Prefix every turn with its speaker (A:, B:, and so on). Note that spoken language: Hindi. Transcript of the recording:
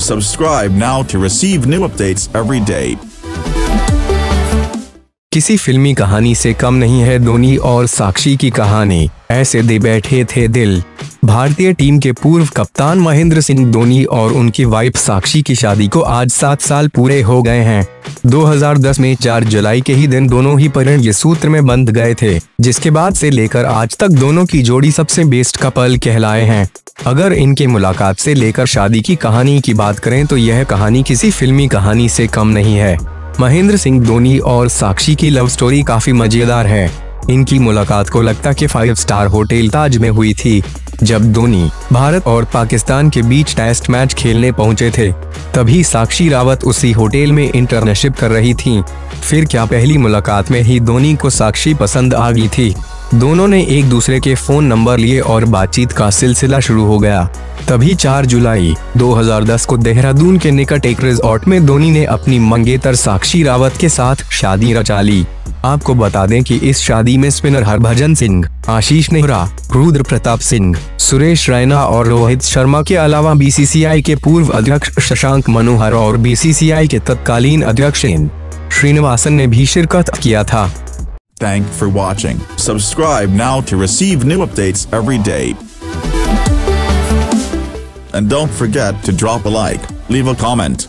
A: Subscribe now to receive new updates every day
B: किसी फिल्मी कहानी से कम नहीं है धोनी और साक्षी की कहानी। ऐसे दे बैठे थे दिल। भारतीय टीम के पूर्व कप्तान महेंद्र सिंह धोनी और उनकी वाइफ साक्षी की शादी को आज सात साल पूरे हो गए हैं। 2010 में 4 जुलाई के ही दिन दोनों ही परिणय सूत्र में बंध गए थे, जिसके बाद से लेकर आज तक दोनों की जोड़ी सबसे बेस्ट कपल कहलाए हैं। अगर इनके मुलाकात से लेकर शादी की कहानी की बात करें तो यह कहानी किसी फिल्मी कहानी से कम नहीं है। महेंद्र सिंह धोनी और साक्षी की लव स्टोरी काफ़ी मज़ेदार है। इनकी मुलाकात को लगता के फाइव स्टार होटल ताज में हुई थी, जब धोनी भारत और पाकिस्तान के बीच टेस्ट मैच खेलने पहुँचे थे, तभी साक्षी रावत उसी होटल में इंटर्नशिप कर रही थी। फिर क्या पहली मुलाकात में ही धोनी को साक्षी पसंद आ गई थी? दोनों ने एक दूसरे के फ़ोन नंबर लिए और बातचीत का सिलसिला शुरू हो गया। तभी 4 जुलाई 2010 को देहरादून के निकट एक रिजॉर्ट में धोनी ने अपनी मंगेतर साक्षी रावत के साथ शादी रचा ली। आपको बता दें कि इस शादी में स्पिनर हरभजन सिंह, आशीष नेहरा, रुद्र प्रताप सिंह, सुरेश रैना और रोहित शर्मा के अलावा बीसीसीआई के पूर्व अध्यक्ष शशांक मनोहर और बीसीसीआई के तत्कालीन अध्यक्ष श्रीनिवासन ने भी शिरकत किया था।
A: Thank for watching. Subscribe now to receive new updates every day. And don't forget to drop a like, leave a comment.